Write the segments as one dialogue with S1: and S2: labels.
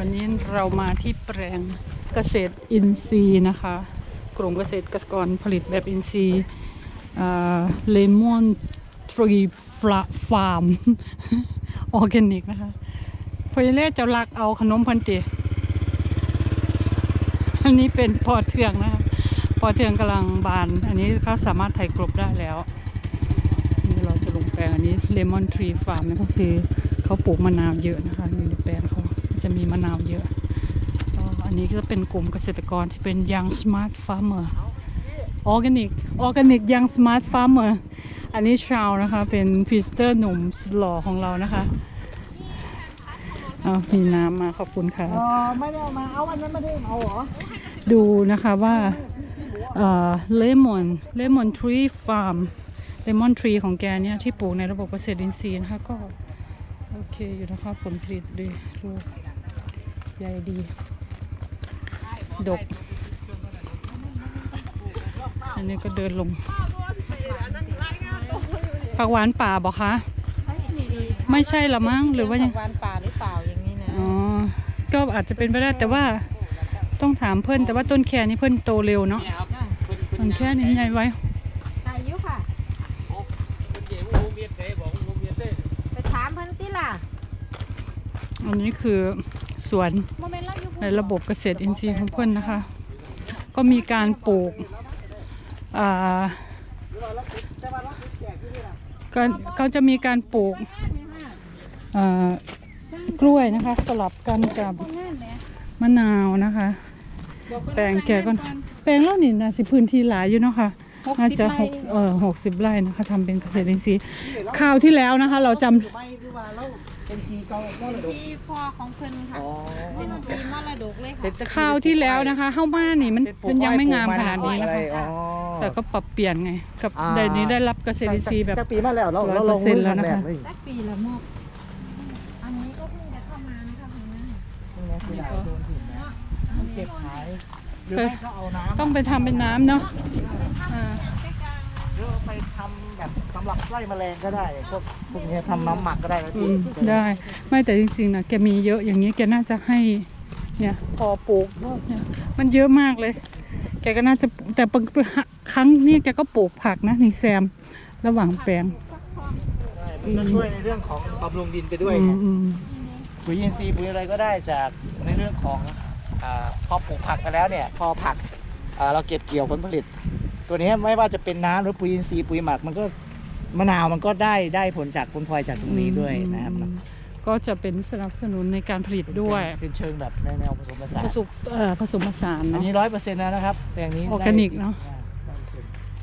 S1: วันนี้เรามาที่แปลงเกษตรอินทรีย์นะคะกลุ่มเกษตรกรผลิตแบบอินทรีย์เลมอนทรีฟลาฟาร์มออร์แกนิกนะคะพอเล่จะลักเอาขนมพันติอันนี้เป็นพอเทืองนะคะพอเทืองกำลังบาน อันนี้เขาสามารถไถกลบได้แล้วนี่เราจะลงแปลงอันนี้เลมอนทรีฟาร์มนี่ก็คือเขาปลูกมะนาวเยอะนะคะอยู่ในแปลง จะมีมะนาวเยอะก็อันนี้ก็เป็นกลุ่มเกษตรกรที่เป็น young smart farmer organic organic young smart farmer อันนี้ชาวนะคะ เป็นพรีสเตอร์หนุ่มหล่อของเรานะคะเอามีน้ำมาขอบคุณค่ะ
S2: อ๋อไม่ได้เอามาเอาอันนั้นไม่ได้เอาเหรอ
S1: ดูนะคะว่าเลมอนเลมอนทรีฟาร์มเลมอนทรีของแกเนี่ย ที่ปลูกในระบบเกษตรอินทรีย์นะคะก็ โอเคอยู่นะคะผลผลิตดีลูก ใหญ่ดี ดก อันนี้ก็เดินลง ผักหวานป่าบอกคะ ไม่ใช่ละมั้งหรือว่ายัง
S2: วานป่าหรือเปล่าอย่างนี้นะ
S1: อ๋อ ก็อาจจะเป็นไปได้แต่ว่าต้องถามเพื่อนแต่ว่าต้นแคนี่เพื่อนโตเร็วเนาะต้นแคนี่ใหญ่ไว้
S2: อายุค่ะไปถามเพิ่นติล่ะ
S1: อันนี้คือ สวน
S2: โมเมนต์เราอยู่
S1: ในระบบเกษตรอินทรีย์ของเพื่อนนะคะ ก็มีการปลูกอ่าก็ก็จะมีการปลูกอ่ากล้วยนะคะ สลับกันกับมะนาวนะคะ แปลงแกก็แปลงแล้วนี่นะสิพื้นที่หลายอยู่เนาะค่ะน่าจะหกเออหกสิบไร่นะคะทำเป็นเกษตรอินทรีย์คราวที่แล้วนะคะ เราจำ
S2: ไม่หรือว่าเราเป็นทีเก่าก็ระดก
S3: ที่พ่อของเพิ่นค่ะ
S2: อ๋อ
S3: เป็นปีมรดกเลยค่ะ
S2: เป็นตะ
S1: คราวที่แล้วนะคะเข้ามานี่มัน
S2: เป็นปลูก
S1: มันยังไม่
S2: อ้อ
S1: งามขนาดนี้นะคะ
S2: อ๋อ
S1: แต่ก็ปรับเปลี่ยนไง กับ
S2: อ่า
S1: ในนี้ได้รับเกษตรอินทรีย์แบบ
S2: จะปีมาแล้วเราเราลง
S1: 100%แล้วนะคะ
S2: มือ
S3: สักปีละมกอันนี้ก็เพิ่งจะเข้ามานะคะเพิ่งนะ
S2: นี่ไงคือโดนถึงนะมันเก็บขายหรือไม่ก็เอาน้ำ
S1: ต้องไปทำเป็นน้ำเนาะอ่า
S2: หรือเอาไปทำแบบสำหรับไล่แมลงก็ได้พวกพวกเนี้ยทำน้ำหมักก็ได้นะ
S1: อื
S2: พี่
S1: มได้ ไม่แต่จริงๆนะแกมีเยอะอย่างนี้แกน่าจะให้ เนี่ย พอปลูกเนี่ย มันเยอะมากเลย แกก็น่าจะแต่บางครั้งนี่แกก็ปลูกผักนะนี่แซม ระหว่างแปลง
S2: มันจะช่วยในเรื่องของบำรุงดินไปด้วย
S1: อื
S2: ไง
S1: มอืม
S2: ปุ๋ยอินทรีย์ปุ๋ยอะไรก็ได้จากในเรื่องของอาพอปลูกผักไปแล้วเนี่ย พอผักอ่าเราเก็บเกี่ยวผลผลิต ตัวเนี้ยไม่ว่าจะเป็นน้ำหรือปุ๋ยอินทรีย์ปุ๋ยหมักมันก็มะนาวมันก็ได้ได้ผลจากผลพลอยจากตรงนี้ด้วยนะครับ
S1: อืมก็จะเป็นสนับสนุนในการผลิตด้วย
S2: เป็นเชิงแบบในแนวผสมผสาน
S1: ผสมเอ่อผสมผสาน
S2: อัน
S1: เนาะ
S2: นี้ร้อยเปอร์เซ็นต์แล้วนะครับแปลงนี้
S1: ออร์แกนิกเนอะ
S2: อ่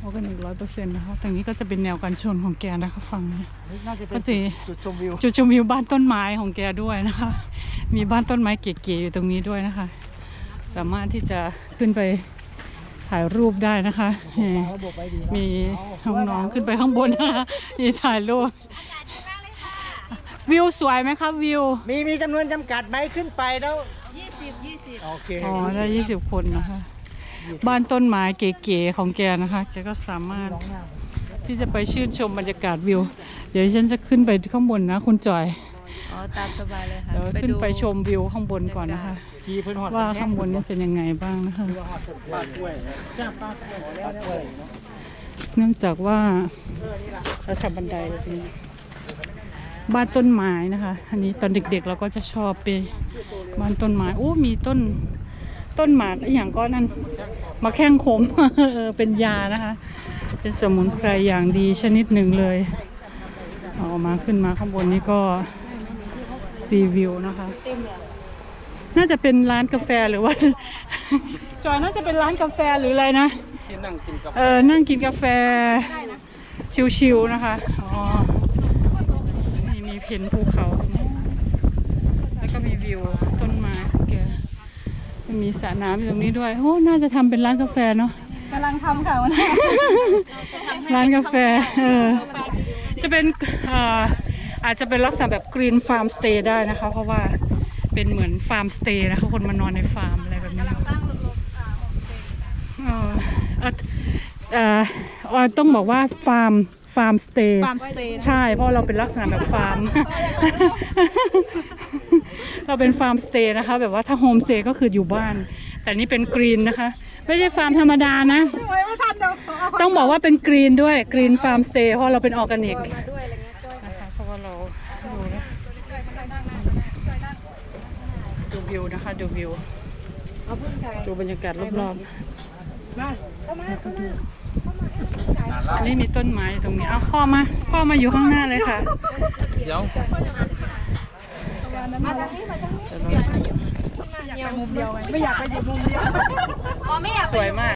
S1: ออร์แกนิกร้อยเปอร์เซ็นต์นะคะตรงนี้ก็จะเป็นแนวการชนของแกนะคะฟังนี้
S2: 100%น่าจะเป็
S1: ก็
S2: น
S1: จะ
S2: จุดชมวิว
S1: จุดชมวิวบ้านต้นไม้ของแกด้วยนะคะ มีบ้านต้นไม้เก๋ๆอยู่ตรงนี้ด้วยนะคะ สามารถที่จะขึ้นไป ถ่ายรูปได้นะคะแหม
S2: ระบบไปดีนะ
S1: มีน้องๆขึ้นไปข้างบนนะคะมีถ่ายรูปวิวสวยไหมคะวิว
S2: มีมีจำนวนจำกัดไหมขึ้นไปแล้ว
S3: ยี่สิบยี่สิบ
S2: โอเค
S1: อ๋อได้ยี่สิบคนนะคะ บ้านต้นไม้เก๋ๆของแกนะคะแกก็สามารถ
S2: น้องหน้า
S1: ที่จะไปชื่นชมบรรยากาศวิว เดี๋ยวฉันจะขึ้นไปข้างบนนะคุณจอย
S3: อ๋อตามสบายเลยค่ะ
S1: เดี๋ยวขึ้นไปชมวิวข้างบนก่อนนะคะ
S2: ขี่เพิ่นหอด
S1: ว่าข้างบนนี่เป็นยังไงบ้างนะคะ
S2: ป้ากล้วยจ้าป้ากล้วยแล้วกล้วย
S1: เนื่องจากว่าเราทำบันไดแบบนี้บ้านต้นไม้นะคะ อันนี้ตอนเด็กๆเราก็จะชอบไปบ้านต้นไม้โอ้มีต้นต้นหมากอหย่างก็นั่นมาแข้งขม เออเป็นยานะคะ เป็นสมุนไพรอย่างดีชนิดหนึ่งเลยเอามาขึ้นมาข้างบนนี้ก็ ซีวิวนะคะ น่าจะเป็นร้านกาแฟหรือว่า จอยน่าจะเป็นร้านกาแฟหรืออะไรนะ
S2: ที่นั่งกินกับ
S1: เออนั่งกินกาแฟ ชิวๆนะคะอ๋อนี่มีเป็นภูเขาตรงนี้แล้วก็มีวิวต้นไม้แกมีสระน้ำอยู่ตรงนี้ด้วยโอ้น่าจะทำเป็นร้านกาแฟเนาะ
S3: กำลังทำค่ะวันนี้
S1: ร้านกาแฟ เออ จะเป็นเอ่อ อาจจะเป็นลักษณะแบบ green farm stay ได้นะคะ เพราะว่าเป็นเหมือน farm stay นะคะคนมานอนในฟาร์มอะไรแบบนี้
S3: ตั้งลมๆอ่าโอเค
S1: เออเอ่อเอ่อออยต้องบอกว่า
S3: farm farm stay farm stay
S1: ใช่ เพราะเราเป็นลักษณะแบบฟาร์ม เราเป็น farm stay นะคะ แบบว่าถ้าโฮมสเตย์ก็คืออยู่บ้าน แต่นี่เป็น green นะคะ ไม่ใช่ฟาร์มธรรมดานะ
S3: ไม่ไม่ทันเดี๋ยวเอา
S1: ต้องบอกว่าเป็น green ด้วย green farm stay เพราะเราเป็นออร์แกนิก
S3: มาด้วยอะไรเงี้ยจ้อย
S1: นะคะเพราะว่าเราดูนะ ดูวิวนะคะ ดูวิว
S3: เอาพึ่งไก่
S1: ดูบรรยากาศรอบ
S3: มาเข้ามาเข้ามา
S1: ๆอันนี้มีต้นไม้อยู่ตรงนี้เอาพ่อมา พ่อมาอยู่ข้างหน้าเลยค่ะ
S2: เดี๋ยว
S3: มาทางนี้มาทางนี้
S1: เดี๋ยวเรา
S3: อยากไปมุมเดียวไหมไม่อยากไปอยู่มุมเดียวอ๋อไม่อยาก
S1: สวยมาก